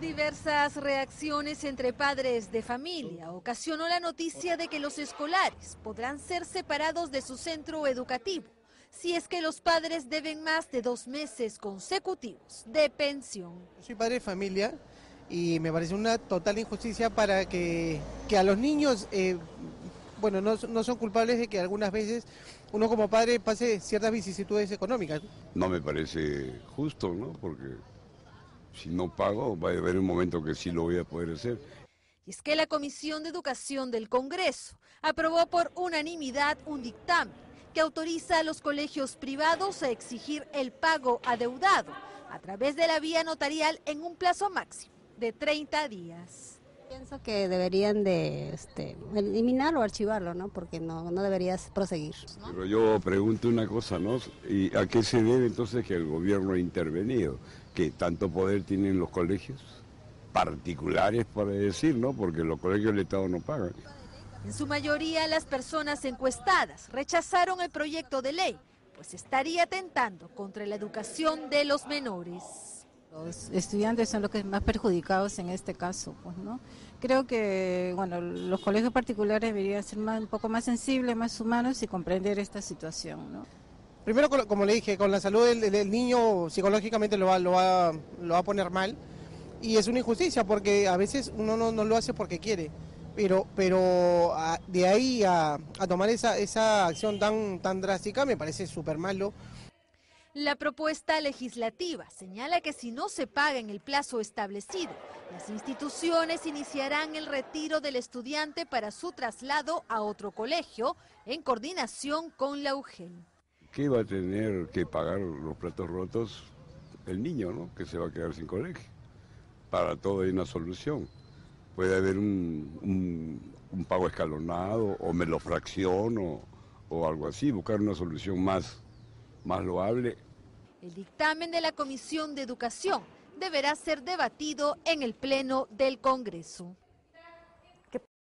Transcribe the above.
Diversas reacciones entre padres de familia ocasionó la noticia de que los escolares podrán ser separados de su centro educativo si es que los padres deben más de dos meses consecutivos de pensión. soy padre de familia y me parece una total injusticia para que, que a los niños, eh, bueno, no, no, son culpables de que algunas veces uno como padre pase ciertas vicisitudes económicas. No me parece justo, ¿no? Porque si no pago, va a haber un momento que sí lo voy a poder hacer. Y es que la Comisión de Educación del Congreso aprobó por unanimidad un dictamen que autoriza a los colegios privados a exigir el pago adeudado a través de la vía notarial en un plazo máximo de 30 días. Pienso que deberían de este, eliminarlo o archivarlo, ¿no? Porque no, no deberías proseguir. Pero yo pregunto una cosa, ¿no? ¿Y a qué se debe entonces que el gobierno ha intervenido? ¿Que tanto poder tienen los colegios? Particulares, para decir, ¿no? Porque los colegios del Estado no pagan. En su mayoría, las personas encuestadas rechazaron el proyecto de ley, pues estaría atentando contra la educación de los menores. Los estudiantes son los que más perjudicados en este caso, pues, ¿no? Creo que, bueno, los colegios particulares deberían ser un poco más sensibles, más humanos y comprender esta situación, ¿no? Primero, como le dije, con la salud del, niño psicológicamente lo va, lo, va, lo va a poner mal y es una injusticia porque a veces uno no, no lo hace porque quiere pero pero de ahí a, a, tomar esa, esa acción tan, tan drástica me parece súper malo. La propuesta legislativa señala que si no se paga en el plazo establecido, las instituciones iniciarán el retiro del estudiante para su traslado a otro colegio en coordinación con la UGEL. ¿Qué va a tener que pagar los platos rotos? El niño, ¿no? Que se va a quedar sin colegio. Para todo hay una solución. Puede haber un, un, pago escalonado o me lo fracciono o algo así, buscar una solución más más loable. El dictamen de la Comisión de Educación deberá ser debatido en el Pleno del Congreso.